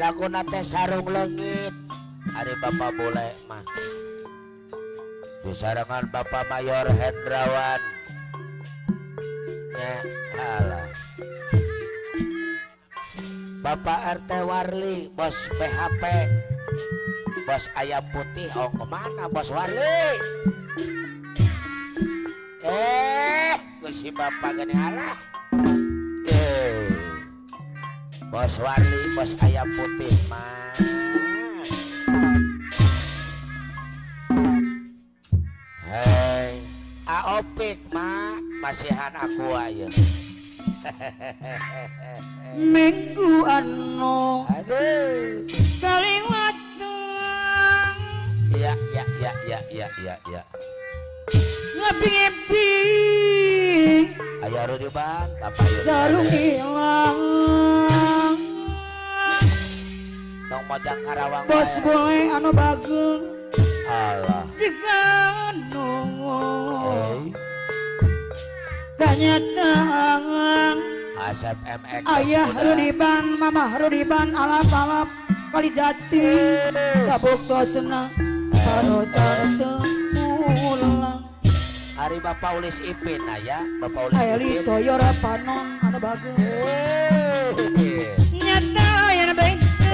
lagu nate sarung legit hari Bapak boleh mah. Disarangan Bapak Mayor Hendrawan. Ya alah. Bapak RT Warli bos PHP bos ayam putih oh ke mana bos Warli? Eh si Bapak gini alah. Eh bos Warli bos ayam putih mah Hei, Aopik mak masihan aku aja. minggu anu Aduh. kaliwat Ya ya ya ya ya ya ya. ngepi-ngepi Ayo Rudi Bang, apa yuk? sarung hilang Mojang Karawang. bos wae. boy anu bagus Allah. jika anu Hey, kenyataan Asep MX. ayah. Rudiban mama Rudiban alap-alap kali jati kabuk senang karo tertemulang Hari Bapak Ulis Ipin nah ya, Bapak Ulis Ipin. coyor panon anu bagus Hei. nyata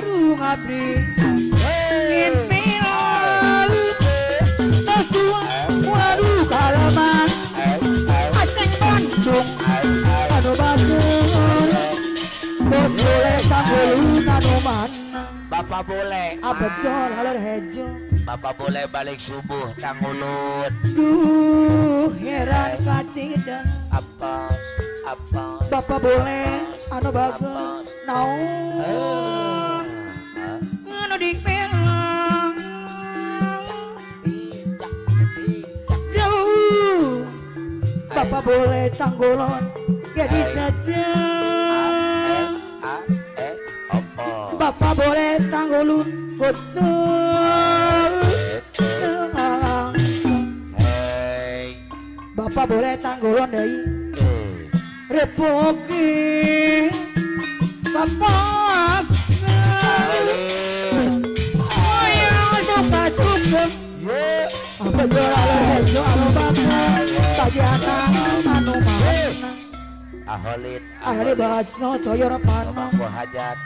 hai. sarung abdi ngimpi tas dua waduh kalaman Hai, hai. anu bagus bos boleh tanggulun anu mana Bapak boleh. apa jor haler hejo Bapak boleh balik subuh tangulun. duh heran katidan Apa? Apa? bapak boleh anu bagus naon Ah. anu dipelang Bijak, bijak. jauh bapak boleh tanggulon gadis saja Eh, ah, eh, apa? bapak boleh tanggulun kutul sekarang Hei, bapak boleh tanggulon dari eh, repoki bapak Oh akhirnya baso coyor panon Pemangku hajat.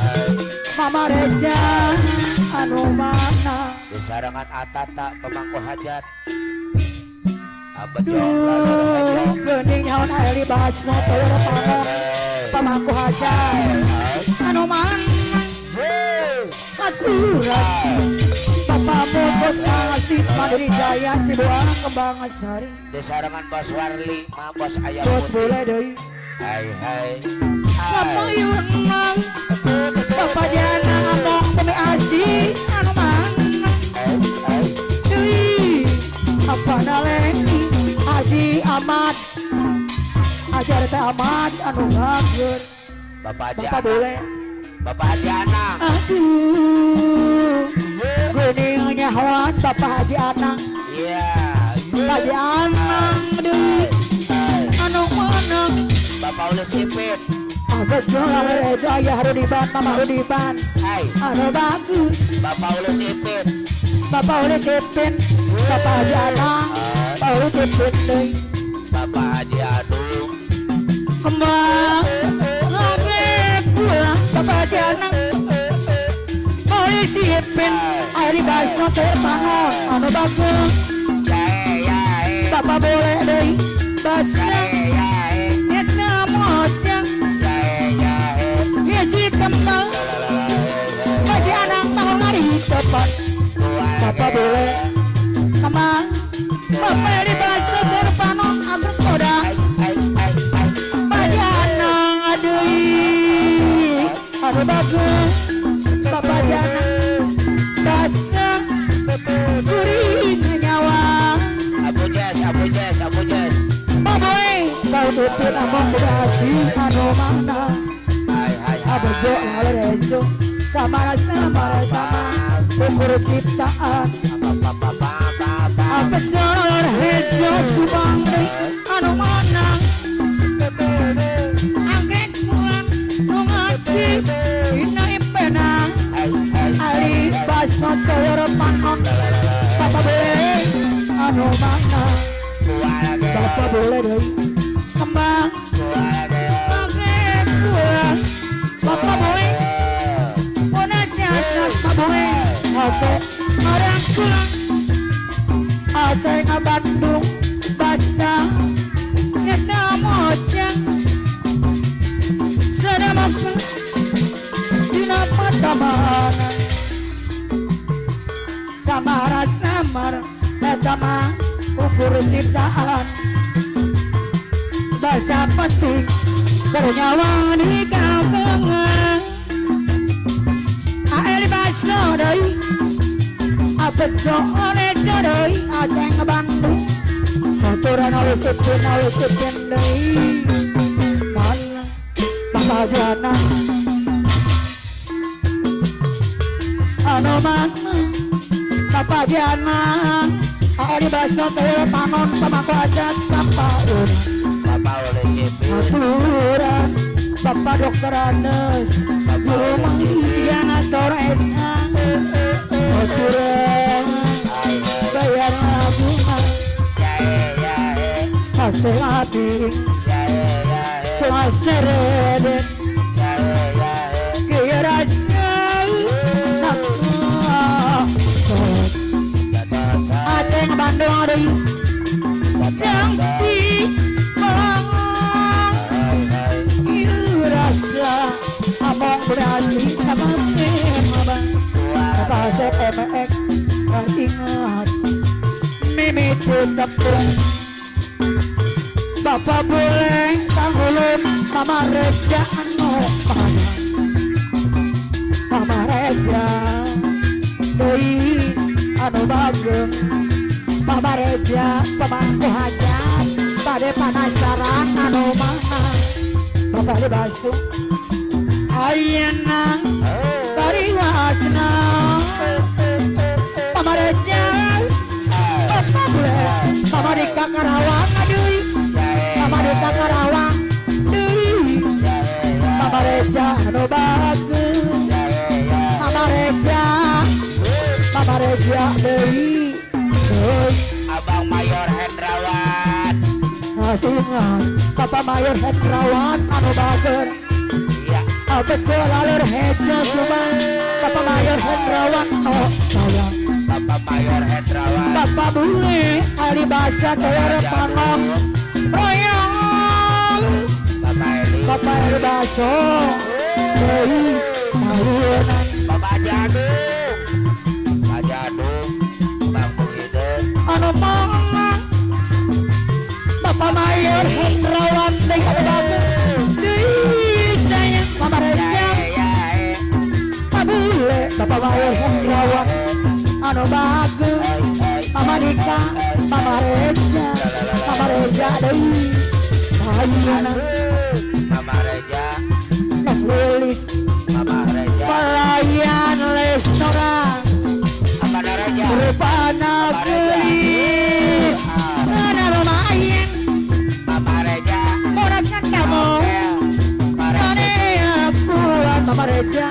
Hai, Mama Reja anu mana di sarangan atata pemangku hajat. Duh Gening nyawan ahli baso coyor panon Pamangku hajar anu mana aturan Papa Bogor Kasih Mandiri Jaya Cibuang Kembang Sari Di sarangan bos Warli, ma bos ayam Bos boleh deh Hai, hai. Papa Hai. Yunang Papa Jana ngomong bumi asih Apa naleni Haji Ahmad Ajar teh Ahmad Anu ngager Bapak Haji Bapak boleh Bapak Haji Anak. Aduh Gening nyahuan Bapak Haji Anang Iya. Haji Anang Deui Hai. Anu mana Bapak Ulis Ipin. Abad jual reja ya Rudiban Mama Rudiban Hai. Anu bagus Bapak Ulis Ipin. Bapak oleh Sepin Bapak Haji Anang Bapak oleh Sepin deui Bapak Haji Adung. Kembang Ngabe pulang Bapak Haji Anang Oleh Sepin Kemang Bapak di bahasa Jerpanon Agar koda. Bajana adui. Aduh bagus Bapak jana Bahasa Kuring nyawa. Abu Jas, Abu Jas, Abu Jas. Baboy Kau tutut among berasi Anu mana? Hai. Abejo ngalerejo Sama rasa maratama ciptaan ngalerejo Subang Anu Nungati Ina. Ali Anu deh Etama Ukur ciptaan. Bahasa penting Bernyawa di kampungan Air baso doi Abejo ore jodoi Aceh Bandung Kotoran oleh sepin oleh sepin doi. Mana Bapak jana. Ano mana Bapak jana Air baso saya panon Pamako aja Bapak Bapak oleh sipil. aturan Bapak dokter Anes. Rumah siang atau SA Aturan Hai hai. bayar bunga Ya eh ya eh. Hai. Iu rasa Abang Gak ingat? Tepung. Bapak boleh Tanggulun Mama Reja Anu mana Mama Reja Doi Anu bageng Mama Reja Pemangku hajat Pada penasaran Anu mana Bapak dibasuh Ayana Dari wasna Mama Reja Bapak boleh Mama di Karawang Aduh Mama di Karawang Duh Mama Reja Anu bagus Hasingan Bapak Mayor Hendrawan Anu bagus Iya. Betul alur Heja Subang Bapak Mayor Hendrawan Oh sayang Bapak Mayor Hendrawan. Bapak Bule Ali Basa Jaya Panon Royong Bapak Eli. Bapak Ali Baso. Dewi Bapak. Mayor Hendrawan Anu bagus. Mama Dika, Mama Reja, Mama Reja Dewi, Ayana, Mama Reja. Neng Lilis, Mama Reja. pelayan restoran, Apa Reja? Rupana Gelis, Mana lumayan, Mama Reja. murahkan kamu, Mama Reja.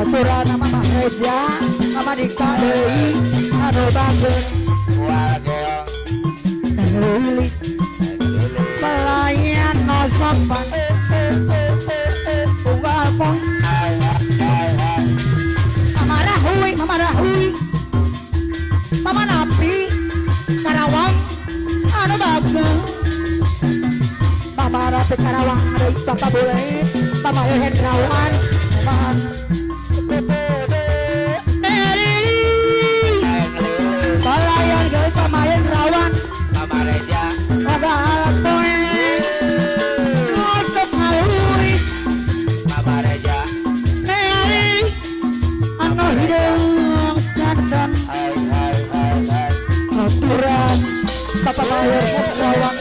Aturan Mama Reja, Mama Dika Dewi, Anu. Neng Lilis, Lili. pelayan no sopan, Tunggal pon, Hai hai hai hai. Mama Rahui, Mama Rahui, Mama Napi, Karawang, anu bagus. Mama Rapi Karawang, ada Bapak boleh, Mama Hendrawan, Mama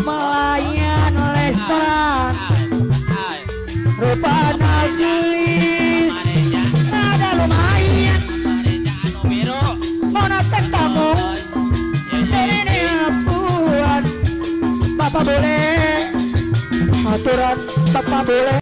melayan restoran rupa najis ada lumayan. Mau natek tamu ini apuan. Bapak boleh. Aturan bapak boleh